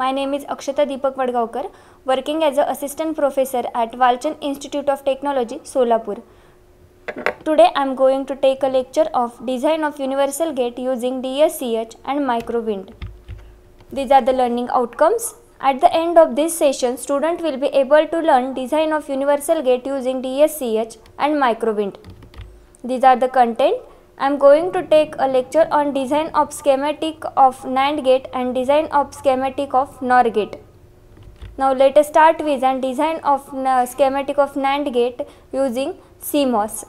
My name is Akshata Deepak Wadgaonkar, working as an assistant professor at Walchand Institute of Technology, Solapur. Today I am going to take a lecture of design of universal gate using DSCH and microwind. These are the learning outcomes. At the end of this session, student will be able to learn design of universal gate using DSCH and microwind. These are the content. I am going to take a lecture on design of schematic of NAND gate and design of schematic of NOR gate. Now let us start with an design of uh, schematic of NAND gate using CMOS.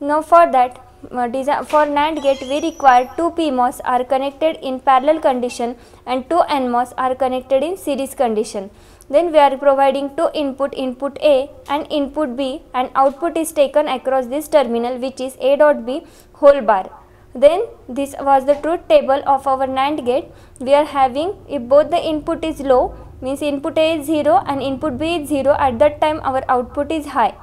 Now for that Uh, for NAND gate we require two PMOS are connected in parallel condition and two NMOS are connected in series condition. Then we are providing two input input A and input B and output is taken across this terminal which is A dot B whole bar. Then this was the truth table of our NAND gate. We are having if both the input is low means input A is 0 and input B is 0 at that time our output is high.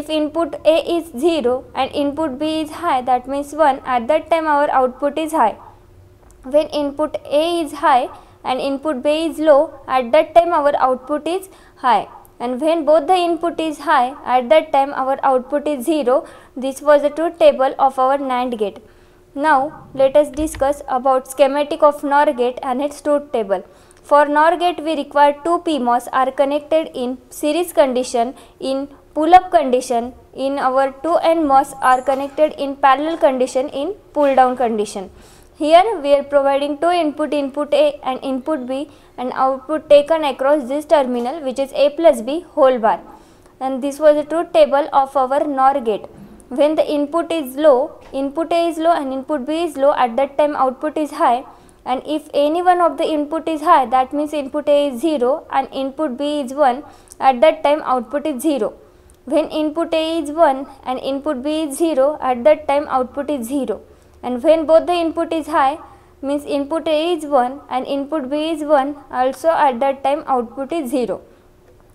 If input A is 0 and input B is high that means 1 at that time our output is high. When input A is high and input B is low at that time our output is high and when both the input is high at that time our output is 0 this was the truth table of our NAND gate. Now let us discuss about schematic of NOR gate and its truth table. For NOR gate we require two PMOS are connected in series condition in pull up condition in our two NMOS are connected in parallel condition in pull down condition. Here we are providing two input input A and input B and output taken across this terminal which is A plus B whole bar and this was the truth table of our NOR gate. When the input is low, input A is low and input B is low at that time output is high and if any one of the input is high that means input A is 0 and input B is 1 at that time output is 0. When input A is 1 and input B is 0 at that time output is 0 and when both the input is high means input A is 1 and input B is 1 also at that time output is 0.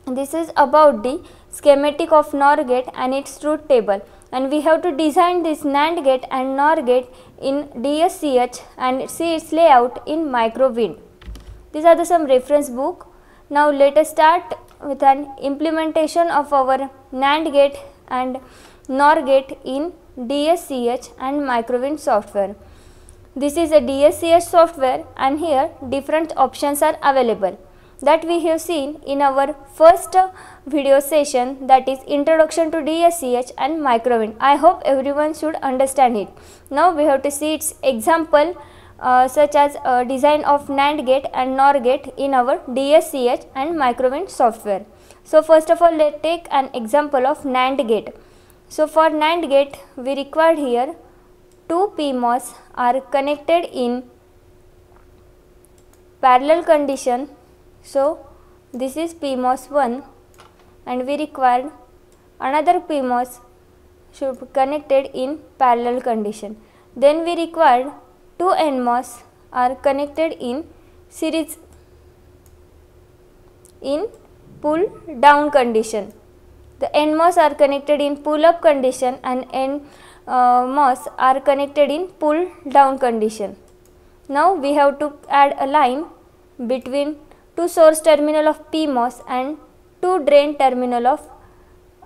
This is about the schematic of NOR gate and its truth table and we have to design this NAND gate and NOR gate in DSCH and see its layout in microwind. These are the some reference book. Now let us start with an implementation of our NAND gate and NOR gate in DSCH and microwind software. This is a DSCH software and here different options are available that we have seen in our first video session that is introduction to DSCH and microwind. I hope everyone should understand it. Now we have to see its example uh, such as uh, design of NAND gate and NOR gate in our DSCH and microwind software. So first of all let's take an example of NAND gate. So for NAND gate we required here two PMOS are connected in parallel condition. So this is PMOS 1 and we required another PMOS should be connected in parallel condition. Then we required two NMOS are connected in series in pull down condition. The NMOS are connected in pull up condition and NMOS are connected in pull down condition. Now we have to add a line between two source terminal of PMOS and two drain terminal of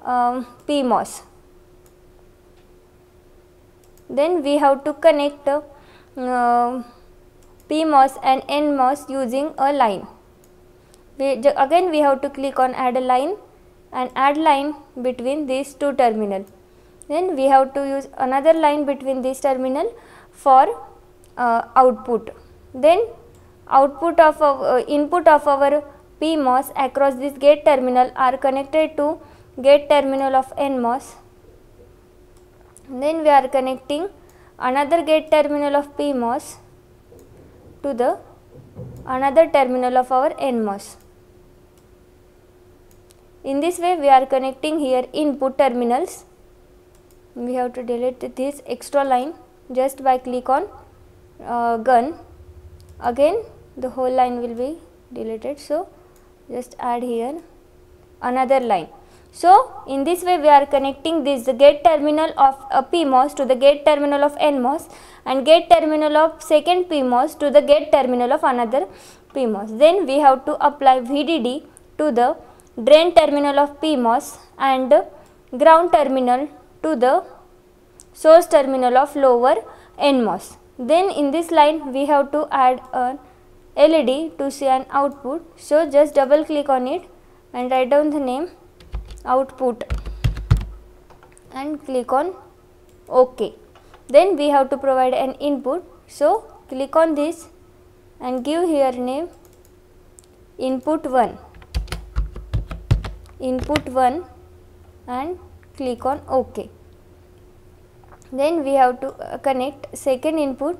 um, PMOS. Then we have to connect uh, PMOS and NMOS using a line. We, again we have to click on add a line and add line between these two terminal. Then we have to use another line between this terminal for uh, output. Then output of our, uh, input of our PMOS across this gate terminal are connected to gate terminal of NMOS. Then we are connecting another gate terminal of PMOS to the another terminal of our NMOS. In this way we are connecting here input terminals. We have to delete this extra line just by click on uh, gun. Again the whole line will be deleted. So, just add here another line. So, in this way we are connecting this gate terminal of a PMOS to the gate terminal of NMOS and gate terminal of second PMOS to the gate terminal of another PMOS. Then we have to apply VDD to the drain terminal of PMOS and ground terminal to the source terminal of lower NMOS. Then in this line we have to add a LED to see an output. So just double click on it and write down the name output and click on OK. Then we have to provide an input. So click on this and give here name input 1 input 1 and click on ok then we have to uh, connect second input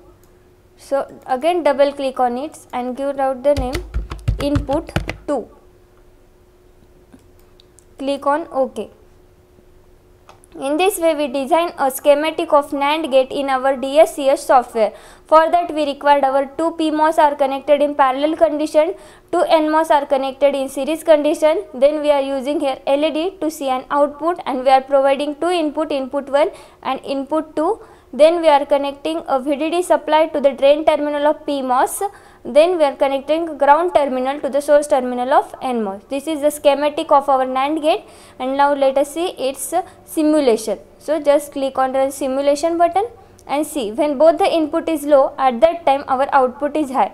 so again double click on it and give out the name input 2 click on ok in this way we design a schematic of NAND gate in our DSCH software. For that we required our two PMOS are connected in parallel condition, two NMOS are connected in series condition. Then we are using here LED to see an output and we are providing two input, input 1 and input 2. Then we are connecting a VDD supply to the drain terminal of PMOS then we are connecting ground terminal to the source terminal of NMOS. This is the schematic of our NAND gate and now let us see its simulation. So just click on the simulation button and see when both the input is low at that time our output is high.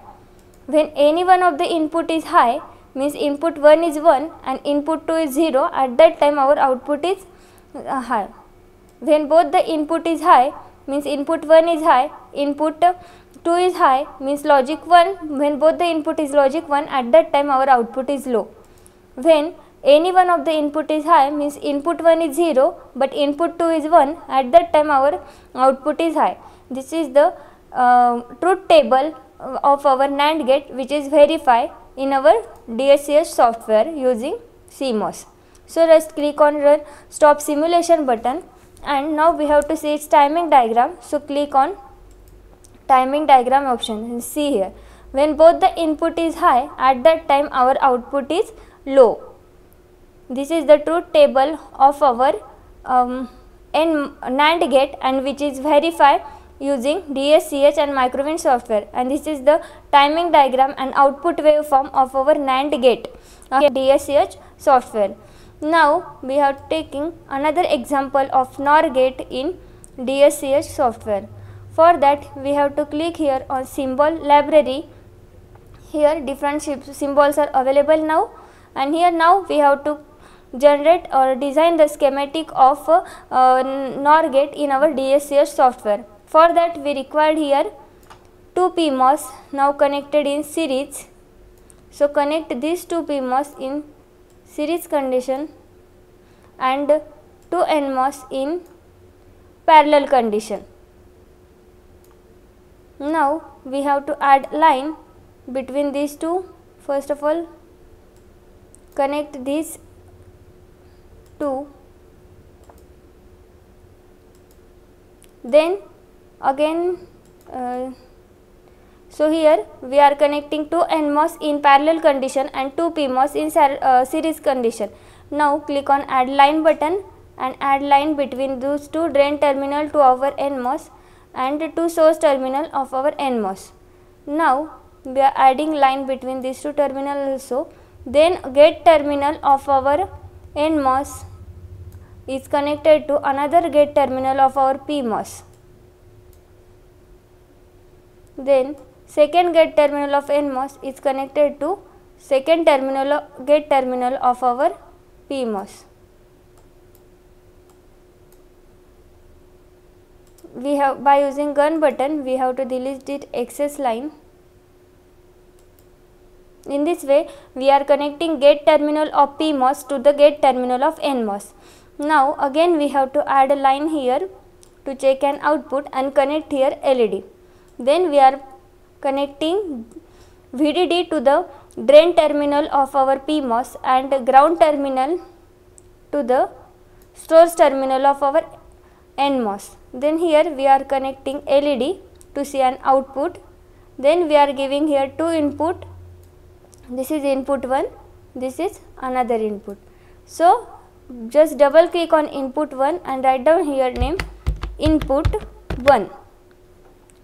When any one of the input is high means input 1 is 1 and input 2 is 0 at that time our output is uh, high. When both the input is high means input 1 is high, input 2 is high means logic 1 when both the input is logic 1 at that time our output is low. When any one of the input is high means input 1 is 0 but input 2 is 1 at that time our output is high. This is the uh, truth table of our NAND gate which is verified in our DSCH software using CMOS. So just click on the stop simulation button and now we have to see its timing diagram. So click on timing diagram option. See here. When both the input is high at that time our output is low. This is the truth table of our um, NAND gate and which is verified using DSCH and Microwind software. And this is the timing diagram and output waveform of our NAND gate. Okay, DSCH software. Now we are taking another example of NOR gate in DSCH software. For that we have to click here on symbol library. Here different symbols are available now and here now we have to generate or design the schematic of uh, NOR gate in our DSCH software. For that we required here two PMOS now connected in series. So connect these two PMOS in series condition and two NMOS in parallel condition. Now we have to add line between these two. First of all connect these two. Then again uh, so here we are connecting two NMOS in parallel condition and two PMOS in uh, series condition. Now click on add line button and add line between those two drain terminal to our NMOS and to source terminal of our NMOS. Now we are adding line between these two terminals also. Then gate terminal of our NMOS is connected to another gate terminal of our PMOS. Then second gate terminal of NMOS is connected to second terminal gate terminal of our PMOS. We have by using gun button we have to delete it excess line. In this way we are connecting gate terminal of PMOS to the gate terminal of NMOS now again we have to add a line here to check an output and connect here LED then we are connecting VDD to the drain terminal of our PMOS and ground terminal to the source terminal of our NMOS. Then here we are connecting LED to see an output. Then we are giving here two input. This is input 1 this is another input. So just double click on input 1 and write down here name input 1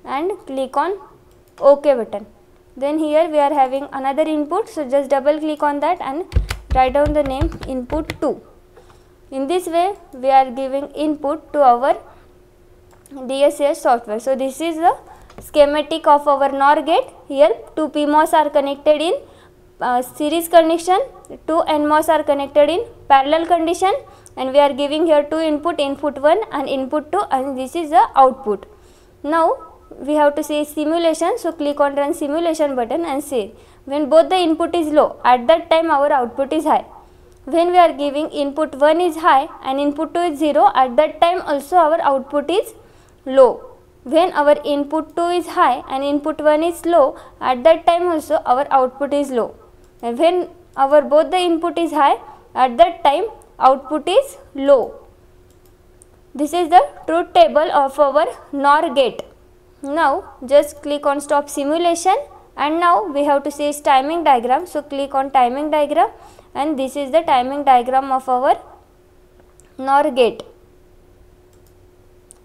and click on ok button. Then here we are having another input. So just double click on that and write down the name input 2 in this way we are giving input to our DSCH software. So this is the schematic of our NOR gate. Here two PMOS are connected in uh, series condition. Two NMOS are connected in parallel condition. And we are giving here two input input 1 and input 2 and this is the output. Now we have to say simulation. So click on run simulation button and say when both the input is low at that time our output is high when we are giving input 1 is high and input 2 is 0 at that time also our output is low. When our input 2 is high and input 1 is low at that time also our output is low. And when our both the input is high at that time output is low. This is the truth table of our NOR gate. Now just click on stop simulation and now we have to see its timing diagram. So click on timing diagram and this is the timing diagram of our NOR gate.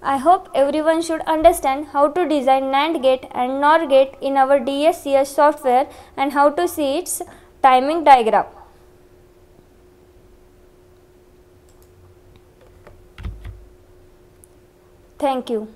I hope everyone should understand how to design NAND gate and NOR gate in our DSCH software and how to see its timing diagram. Thank you.